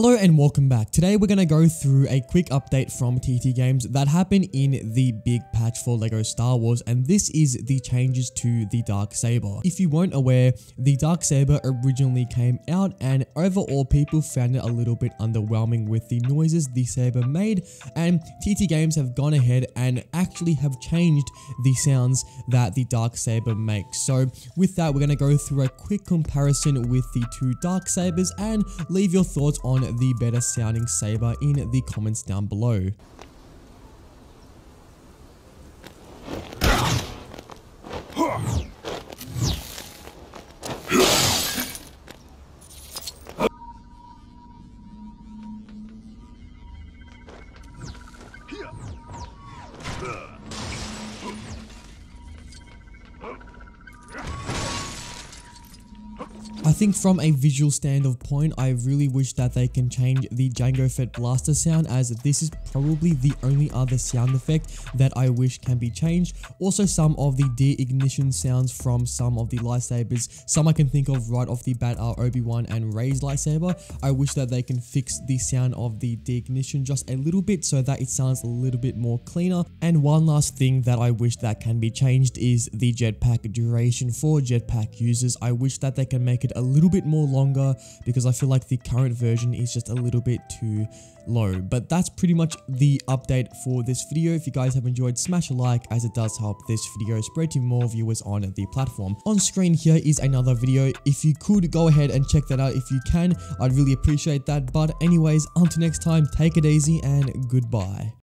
Hello and welcome back. Today we're going to go through a quick update from TT Games that happened in the big patch for LEGO Star Wars and this is the changes to the Dark Saber. If you weren't aware, the Dark Saber originally came out and overall people found it a little bit underwhelming with the noises the saber made and TT Games have gone ahead and actually have changed the sounds that the Dark Saber makes. So with that we're going to go through a quick comparison with the two Dark Sabers and leave your thoughts on the better sounding saber in the comments down below. Think from a visual standpoint, I really wish that they can change the Jango Fett blaster sound as this is probably the only other sound effect that I wish can be changed. Also some of the de-ignition sounds from some of the lightsabers, some I can think of right off the bat are Obi-Wan and Rey's lightsaber. I wish that they can fix the sound of the de-ignition just a little bit so that it sounds a little bit more cleaner. And one last thing that I wish that can be changed is the jetpack duration for jetpack users. I wish that they can make it a little bit more longer because I feel like the current version is just a little bit too low. But that's pretty much the update for this video. If you guys have enjoyed, smash a like as it does help this video spread to more viewers on the platform. On screen here is another video. If you could go ahead and check that out if you can, I'd really appreciate that. But anyways, until next time, take it easy and goodbye.